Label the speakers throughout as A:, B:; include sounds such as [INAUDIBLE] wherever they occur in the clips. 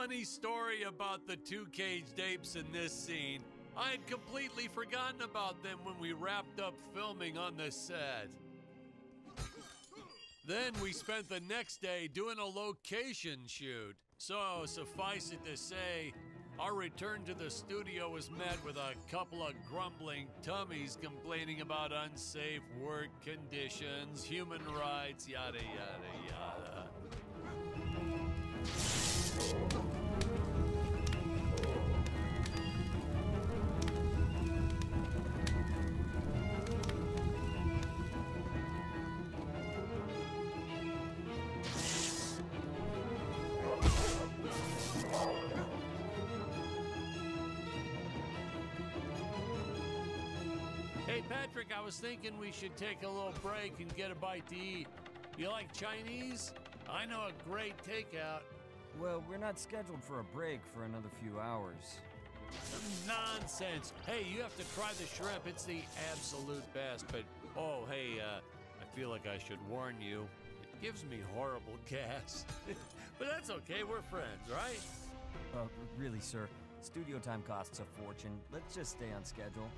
A: funny story about the two caged apes in this scene. I had completely forgotten about them when we wrapped up filming on the set. Then we spent the next day doing a location shoot. So, suffice it to say, our return to the studio was met with a couple of grumbling tummies complaining about unsafe work conditions, human rights, yada, yada, yada. Hey, Patrick, I was thinking we should take a little break and get a bite to eat. You like Chinese? I know a great takeout.
B: Well, we're not scheduled for a break for another few hours.
A: Nonsense. Hey, you have to try the shrimp. It's the absolute best. But, oh, hey, uh, I feel like I should warn you. It gives me horrible [LAUGHS] gas. but that's okay. We're friends, right?
B: Uh, really, sir, studio time costs a fortune. Let's just stay on schedule.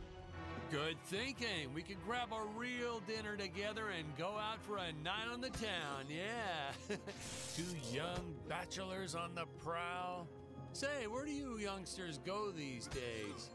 A: Good thinking. We could grab a real dinner together and go out for a night on the town. Yeah. [LAUGHS] Two young bachelors on the prowl. Say, where do you youngsters go these days?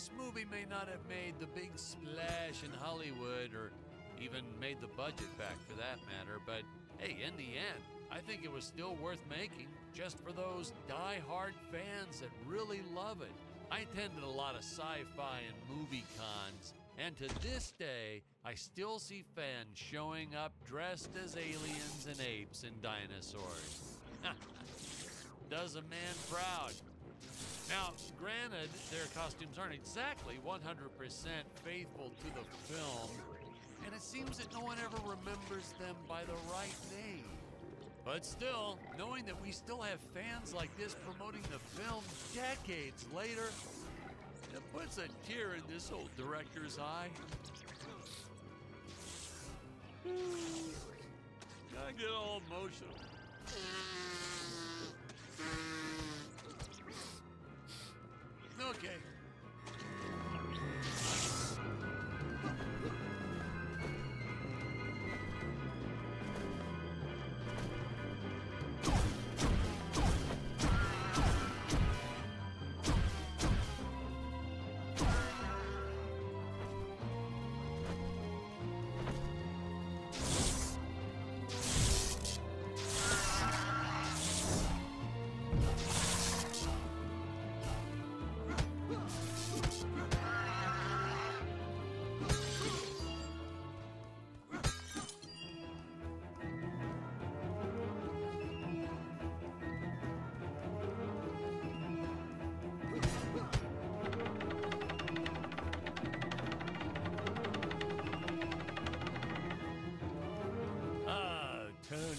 A: This movie may not have made the big splash in Hollywood or even made the budget back for that matter, but hey, in the end, I think it was still worth making just for those die-hard fans that really love it. I attended a lot of sci fi and movie cons, and to this day, I still see fans showing up dressed as aliens and apes and dinosaurs. [LAUGHS] Does a man proud. Now, granted, their costumes aren't exactly 100% faithful to the film, and it seems that no one ever remembers them by the right name. But still, knowing that we still have fans like this promoting the film decades later, it puts a tear in this old director's eye. [SIGHS] I get all emotional. Okay.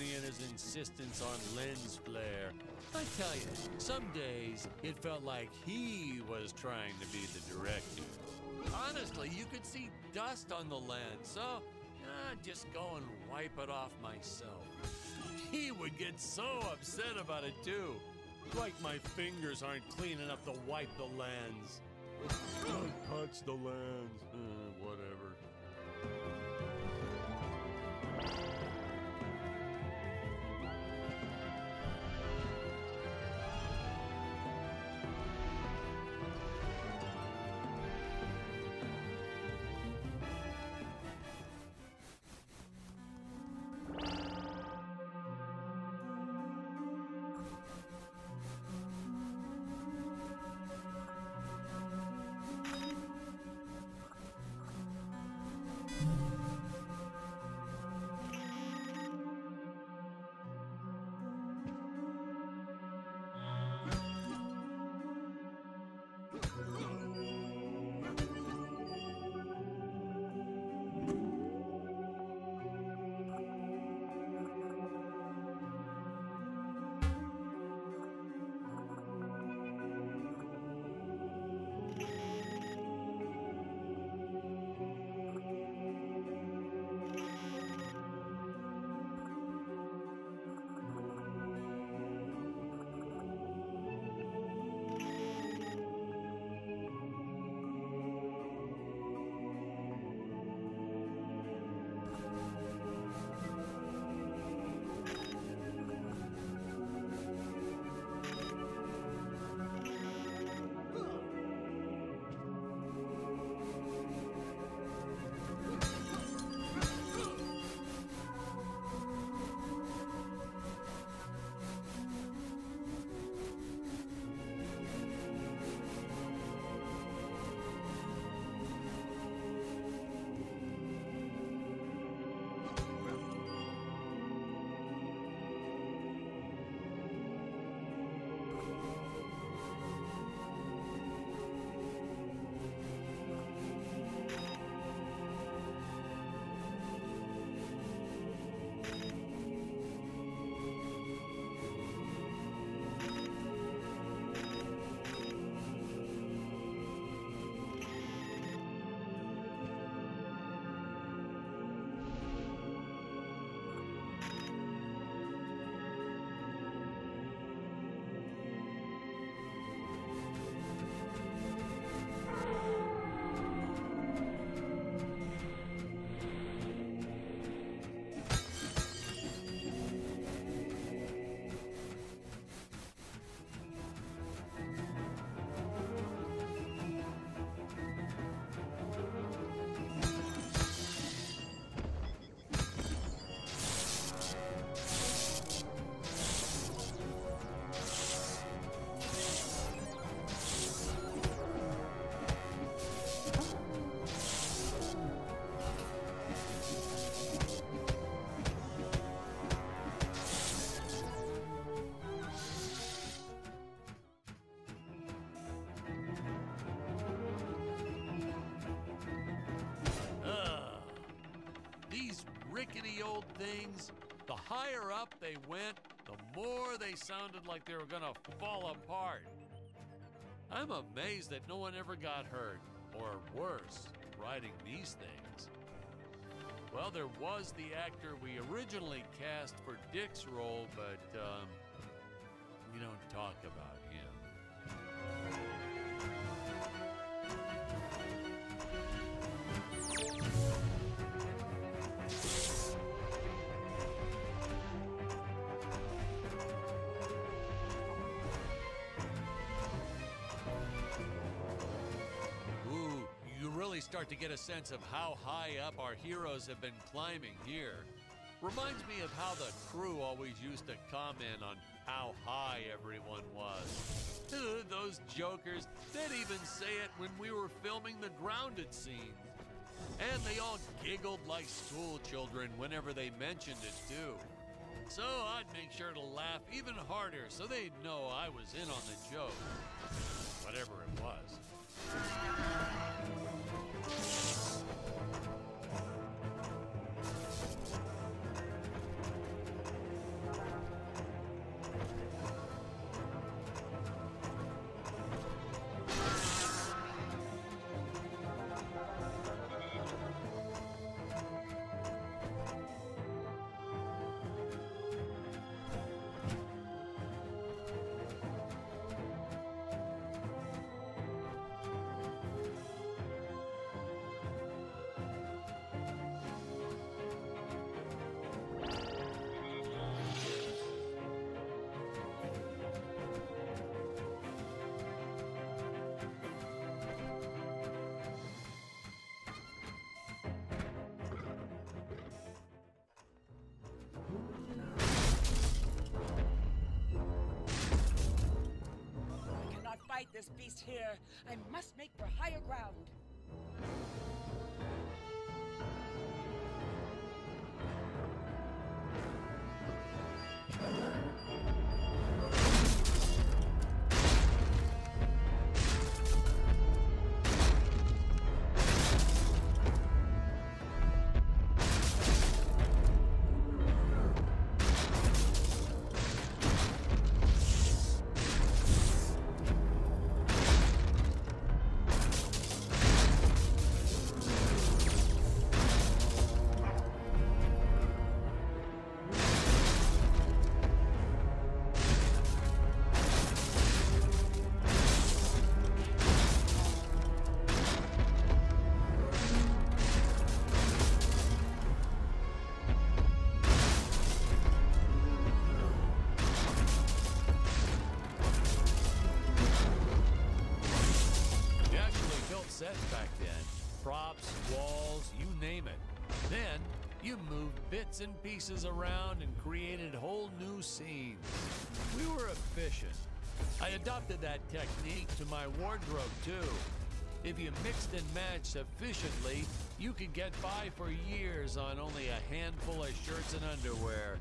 A: And his insistence on lens flare. I tell you, some days it felt like he was trying to be the director. Honestly, you could see dust on the lens, so ah, just go and wipe it off myself. He would get so upset about it too. Like my fingers aren't clean enough to wipe the lens. Don't touch the lens. Higher up they went, the more they sounded like they were going to fall apart. I'm amazed that no one ever got hurt, or worse, riding these things. Well, there was the actor we originally cast for Dick's role, but um, we don't talk about him. Start to get a sense of how high up our heroes have been climbing here. Reminds me of how the crew always used to comment on how high everyone was. Those jokers, they'd even say it when we were filming the grounded scenes. And they all giggled like school children whenever they mentioned it, too. So I'd make sure to laugh even harder so they'd know I was in on the joke. Whatever it was.
C: Thank
A: you. Bits and pieces around and created whole new scenes. We were efficient. I adopted that technique to my wardrobe too. If you mixed and matched sufficiently, you could get by for years on only a handful of shirts and underwear.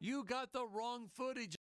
A: You got the wrong footage.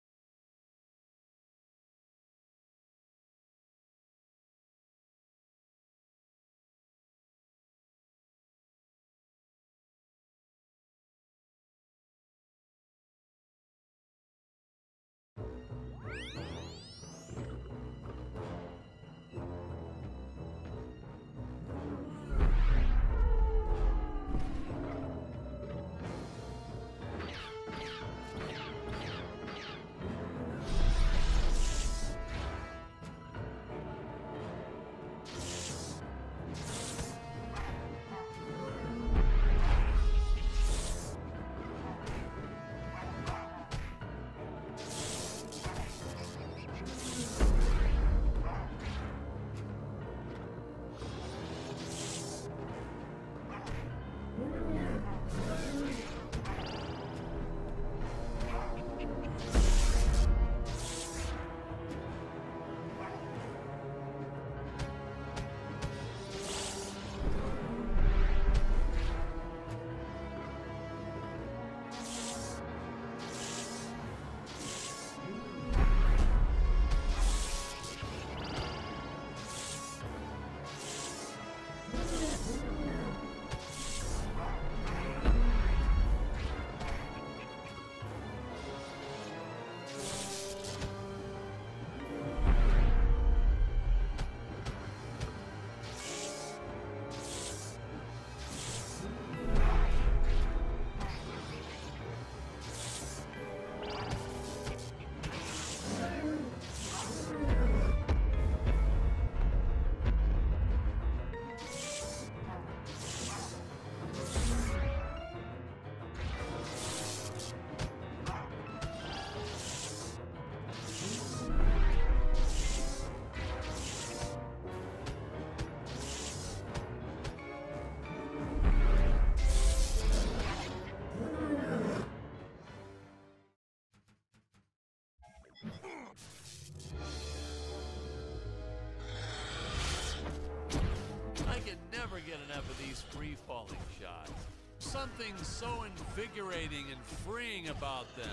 A: Something so invigorating and freeing about them.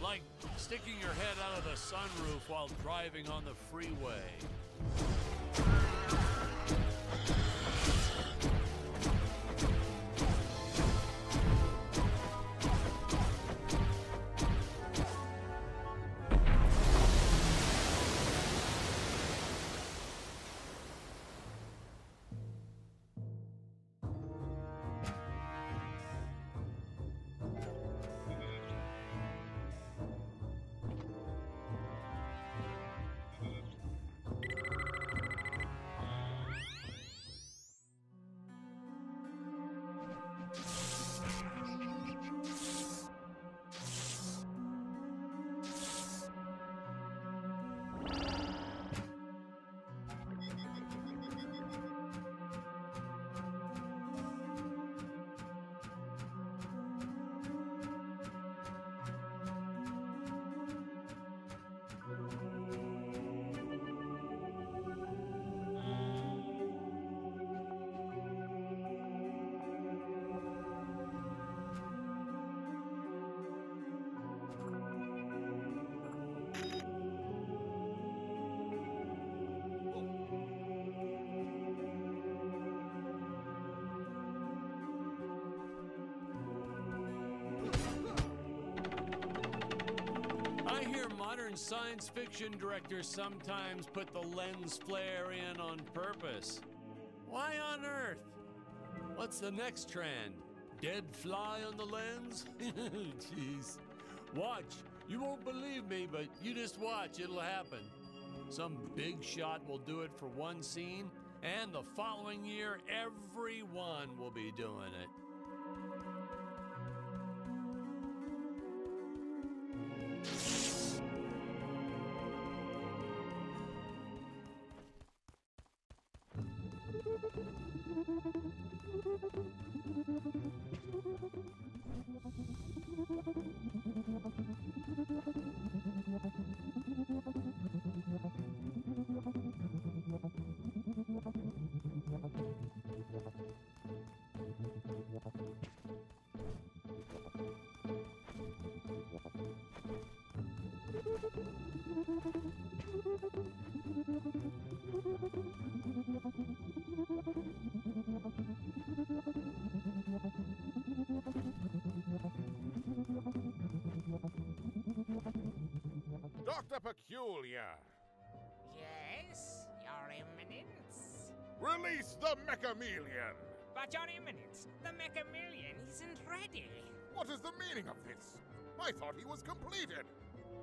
A: Like sticking your head out of the sunroof while driving on the freeway. Science fiction directors sometimes put the lens flare in on purpose. Why on earth? What's the next trend? Dead fly on the lens? [LAUGHS] Jeez. Watch. You won't believe me, but you just watch. It'll happen. Some big shot will do it for one scene, and the following year, everyone will be doing it.
D: Peculiar.
E: Yes, Your Eminence.
D: Release the Mechameleon!
E: But Your Eminence, the Mechameleon isn't ready.
D: What is the meaning of this? I thought he was completed.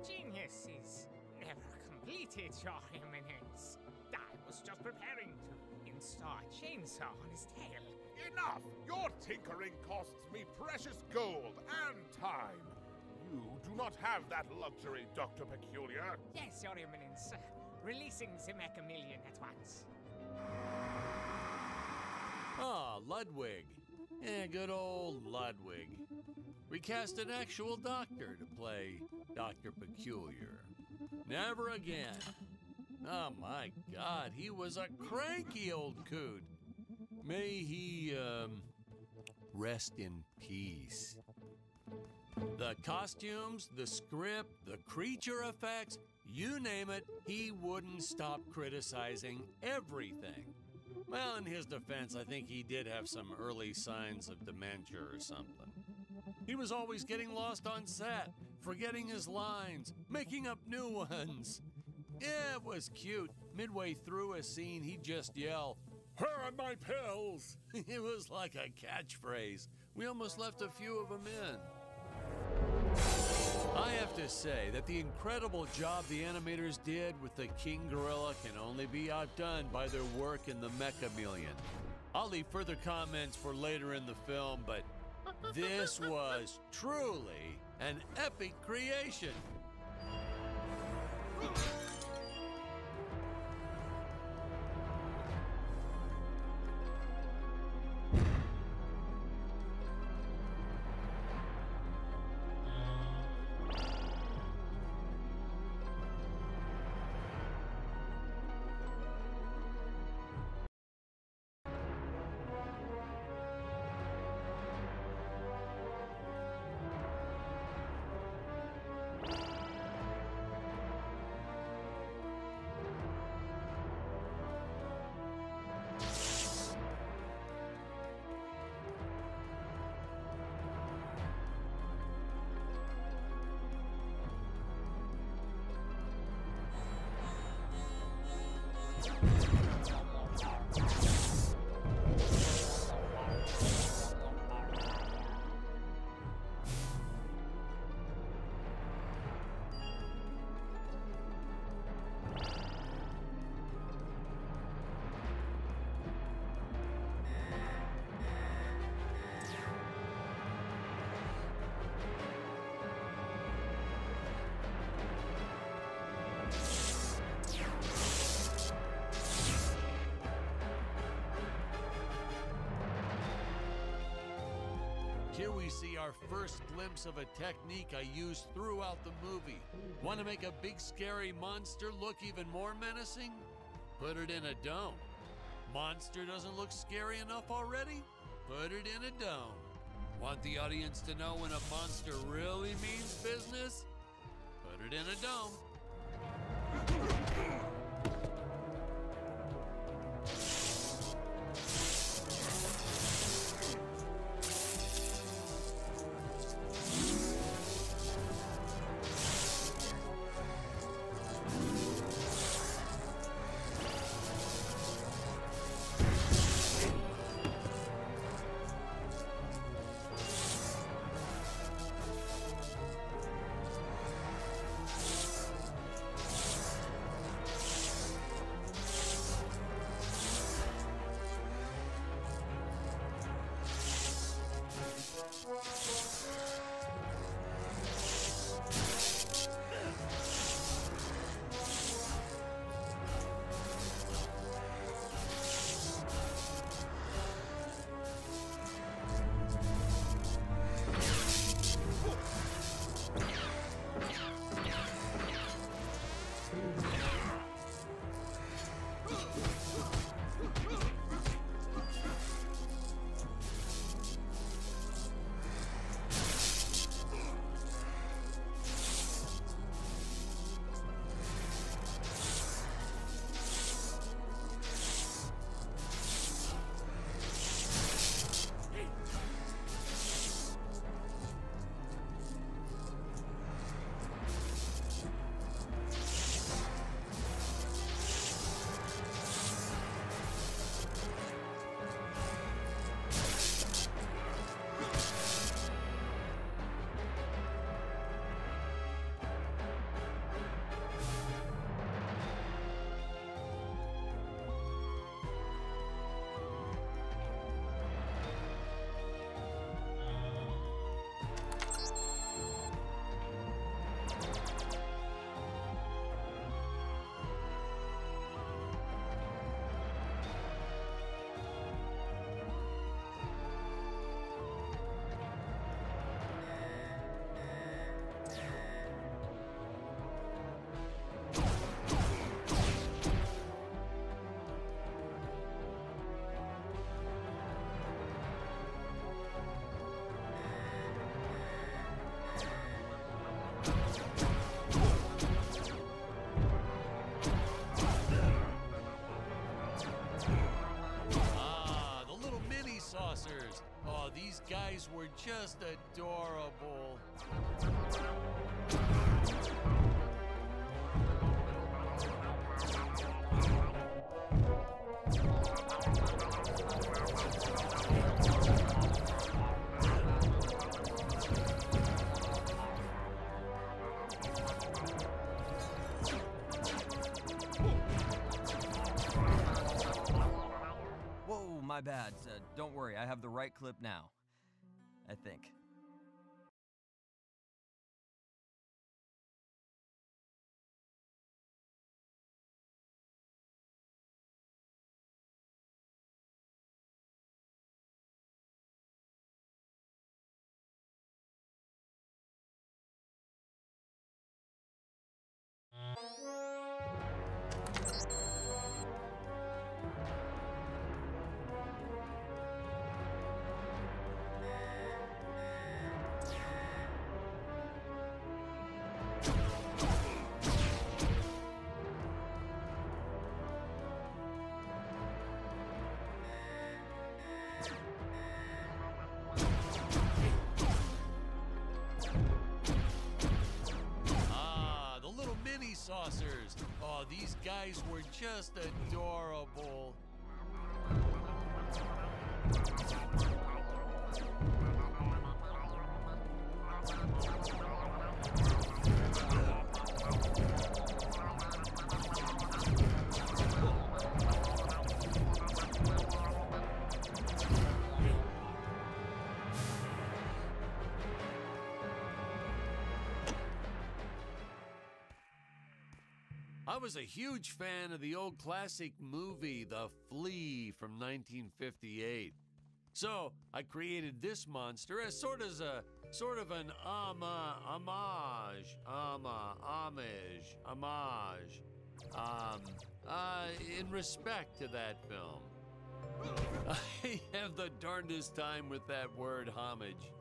E: Genius is never completed, Your Eminence. I was just preparing to install a chainsaw on his tail.
D: Enough! Your tinkering costs me precious gold and time. You do not have that luxury, Dr. Peculiar.
E: Yes, Your Eminence. Releasing the Mechameleon at once.
A: Ah, Ludwig. Yeah, good old Ludwig. We cast an actual doctor to play Dr. Peculiar. Never again. Oh my god, he was a cranky old coot. May he, um, rest in peace. The costumes, the script, the creature effects, you name it, he wouldn't stop criticizing everything. Well, in his defense, I think he did have some early signs of dementia or something. He was always getting lost on set, forgetting his lines, making up new ones. It was cute. Midway through a scene, he'd just yell, Where are my pills? [LAUGHS] it was like a catchphrase. We almost left a few of them in. I have to say that the incredible job the animators did with the King Gorilla can only be outdone by their work in the Mechameleon. I'll leave further comments for later in the film, but this [LAUGHS] was truly an epic creation. Here we see our first glimpse of a technique I used throughout the movie. Want to make a big scary monster look even more menacing? Put it in a dome. Monster doesn't look scary enough already? Put it in a dome. Want the audience to know when a monster really means business? Put it in a dome. Just adorable.
B: Whoa, my bad. Uh, don't worry, I have the right clip now. I think.
A: Guys were just adorable. Was a huge fan of the old classic movie, The Flea from 1958. So I created this monster as sort of a sort of an ama, homage, ama, homage, homage, um, uh, in respect to that film. [LAUGHS] I have the darndest time with that word homage.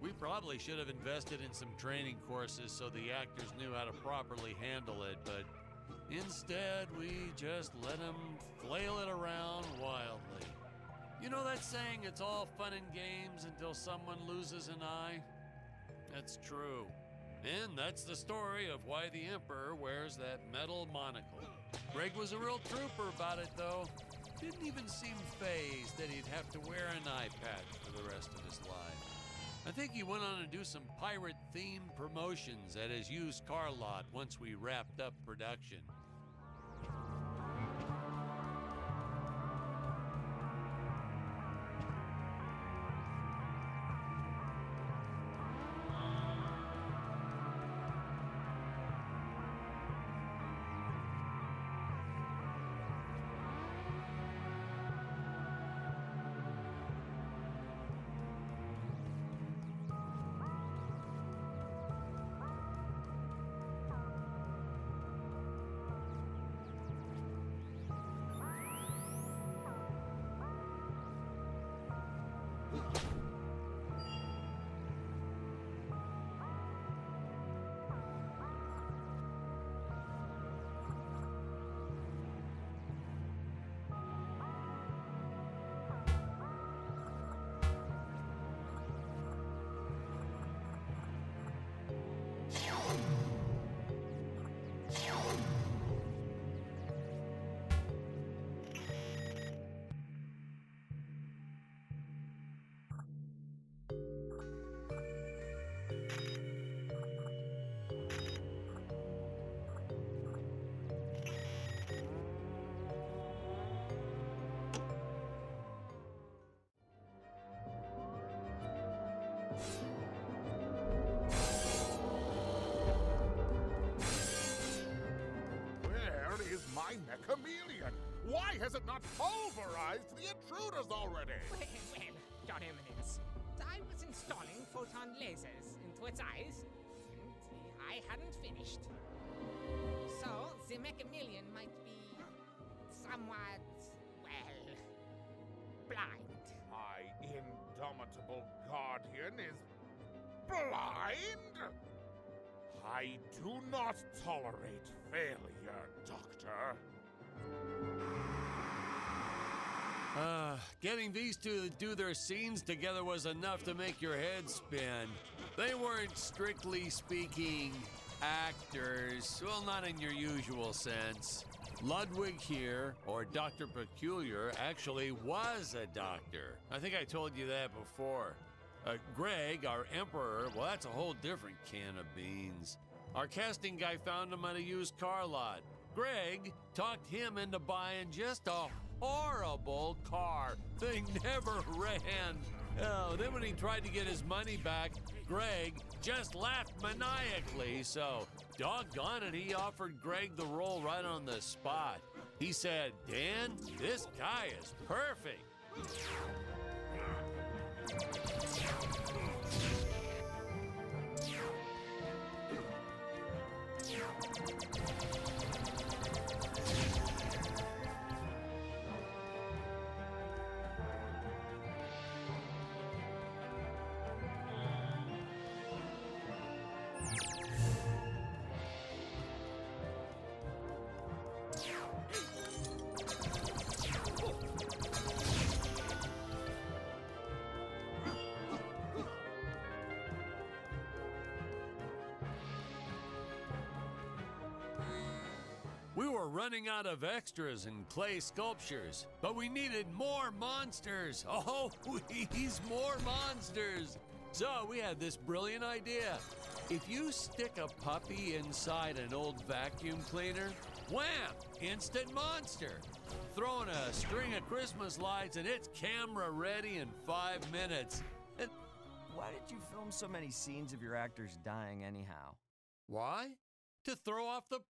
A: We probably should have invested in some training courses so the actors knew how to properly handle it, but instead we just let them flail it around wildly. You know that saying, it's all fun and games until someone loses an eye? That's true. And that's the story of why the Emperor wears that metal monocle. Greg was a real trooper about it, though. Didn't even seem phased that he'd have to wear an eye patch for the rest of his life. I think he went on to do some pirate themed promotions at his used car lot once we wrapped up production.
D: Why has it not pulverized the intruders already? [LAUGHS]
E: Well, well, Your Eminence, I was installing photon lasers into its eyes, and I hadn't finished. So, the Mechameleon might be somewhat, well, blind.
D: My indomitable guardian is blind? I do not tolerate failure, Doctor.
A: Uh, getting these two to do their scenes together was enough to make your head spin. They weren't strictly speaking actors, well, not in your usual sense. Ludwig here, or Dr. Peculiar, actually was a doctor. I think I told you that before. Uh, Greg, our emperor, well, that's a whole different can of beans. Our casting guy found him at a used car lot. Greg talked him into buying just a horrible car. Thing never ran. Oh, then when he tried to get his money back, Greg just laughed maniacally. So, doggone it, he offered Greg the role right on the spot. He said, Dan, this guy is perfect. We were running out of extras and clay sculptures, but we needed more monsters. [LAUGHS] Oh, please, more monsters. So we had this brilliant idea. If you stick a puppy inside an old vacuum cleaner, wham, instant monster. Throw in a string of Christmas lights and it's camera ready in five minutes.
B: Why did you film so many scenes of your actors dying anyhow?
A: why? To throw off the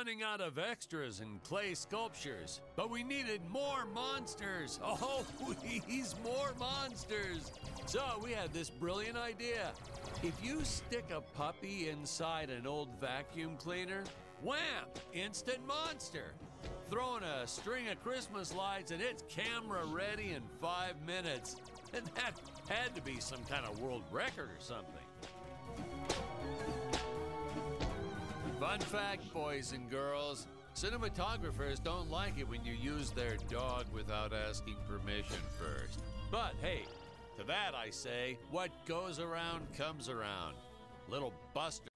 A: running out of extras and clay sculptures, but we needed more monsters. [LAUGHS] Oh, [LAUGHS] please, more monsters. So we had this brilliant idea. If you stick a puppy inside an old vacuum cleaner, wham, instant monster. Throwing a string of Christmas lights and it's camera ready in five minutes. And [LAUGHS] that had to be some kind of world record or something. Fun fact, boys and girls cinematographers don't like it when you use their dog without asking permission first. But hey, to that I say, what goes around comes around. Little Buster.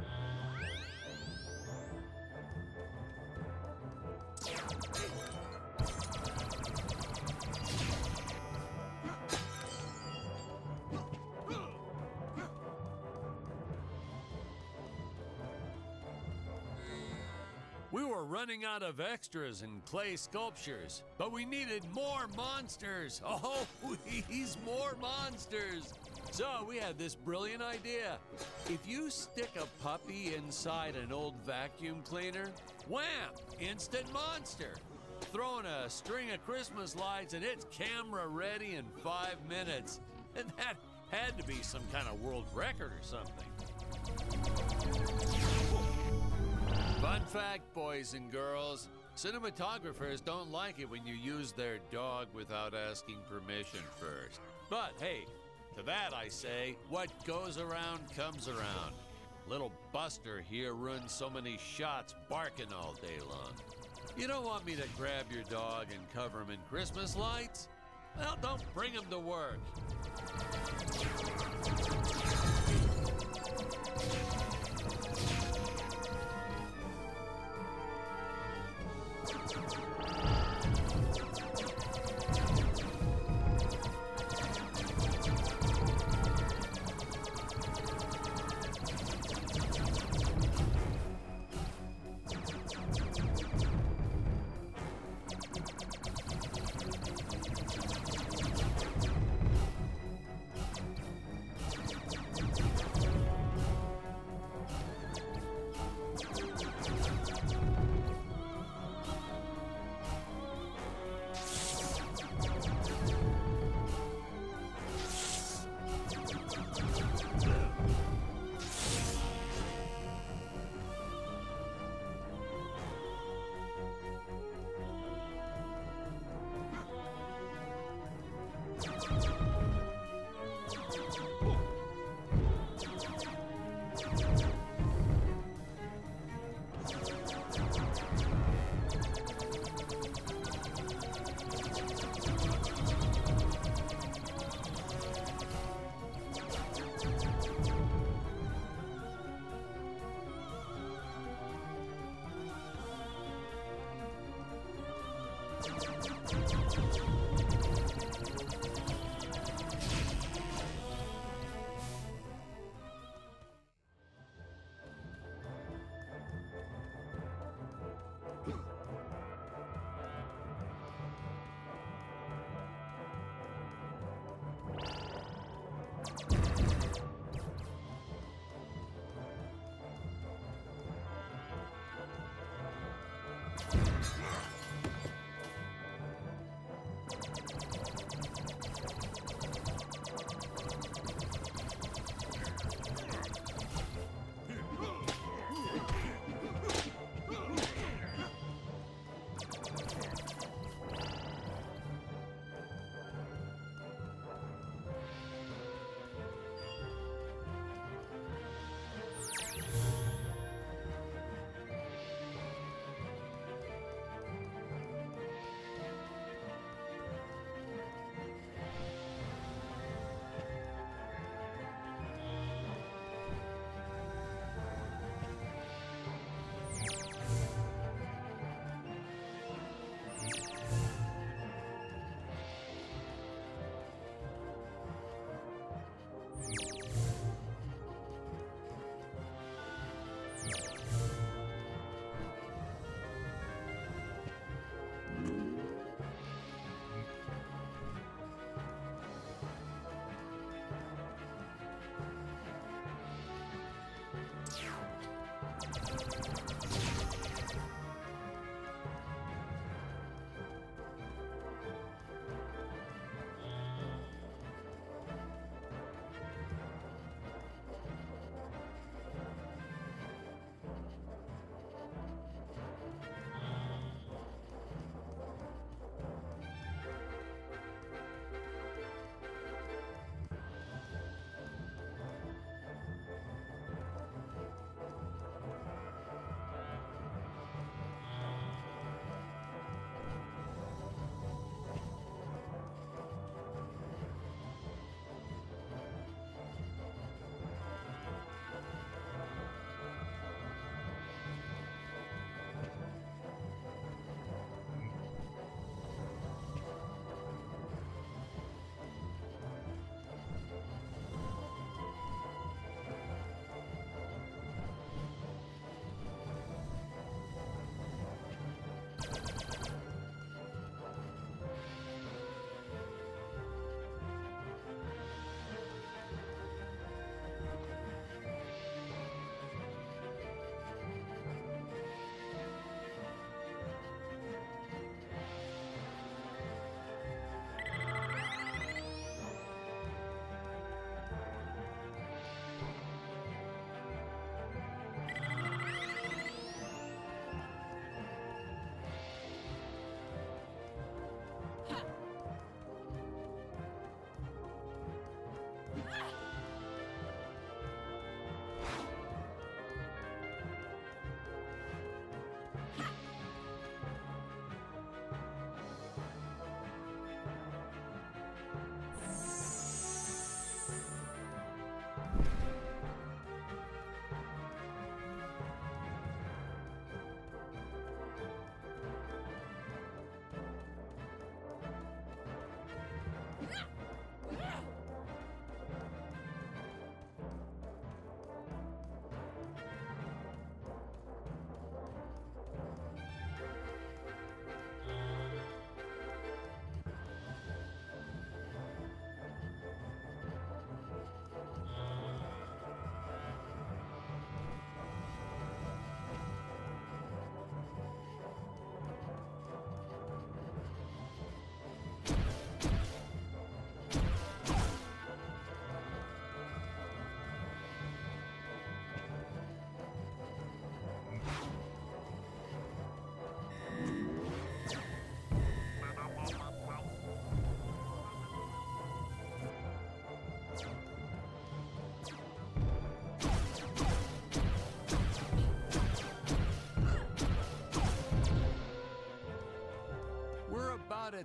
A: Running out of extras and clay sculptures, but we needed more monsters. [LAUGHS] Oh, please, more monsters. So we had this brilliant idea. If you stick a puppy inside an old vacuum cleaner, wham, instant monster. Throwing a string of Christmas lights and it's camera ready in five minutes. And that had to be some kind of world record or something. Fun fact, boys and girls cinematographers don't like it when you use their dog without asking permission first. But hey, to that I say, what goes around comes around. Little Buster here ruins so many shots barking all day long. You don't want me to grab your dog and cover him in Christmas lights? Well, don't bring him to work.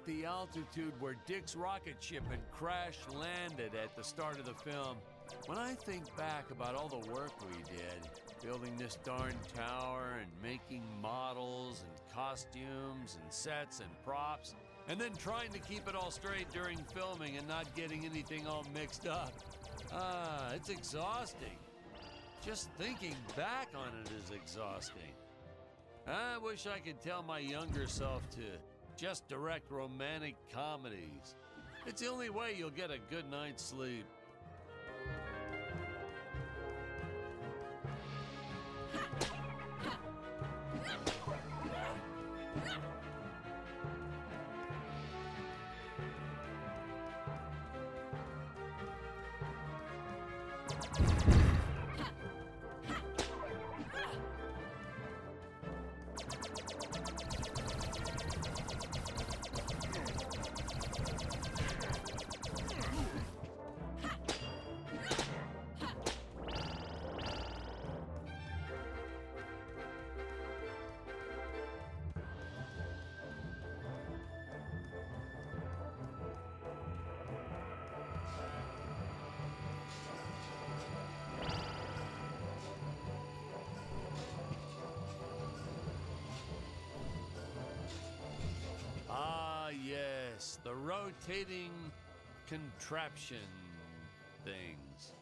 A: The altitude where Dick's rocket ship had crash landed at the start of the film. When I think back about all the work we did, building this darn tower and making models and costumes and sets and props, and then trying to keep it all straight during filming and not getting anything all mixed up. Ah, it's exhausting. Just thinking back on it is exhausting. I wish I could tell my younger self to just direct romantic comedies. It's the only way you'll get a good night's sleep. Rotating contraption things.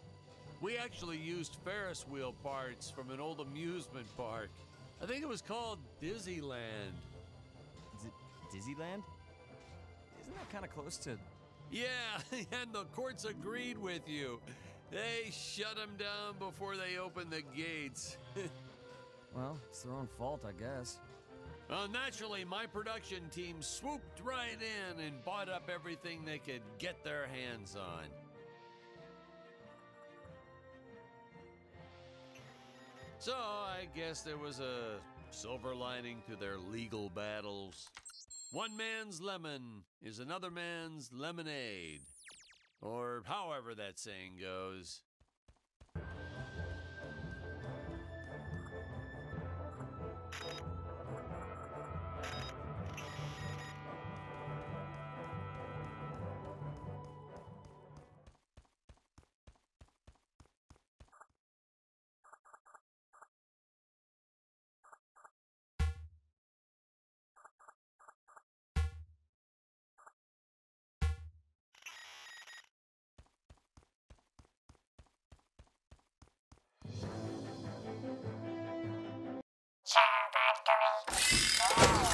A: We actually used Ferris wheel parts from an old amusement park. I think it was called Disneyland.
B: Is it Disneyland? Isn't that kind of close to.
A: Yeah, [LAUGHS] and the courts agreed with you. They shut them down before they opened the gates. [LAUGHS]
B: Well, it's their own fault, I guess.
A: Well, naturally, my production team swooped right in and bought up everything they could get their hands on. So, I guess there was a silver lining to their legal battles. One man's lemon is another man's lemonade. Or however that saying goes.
F: Valkyrie.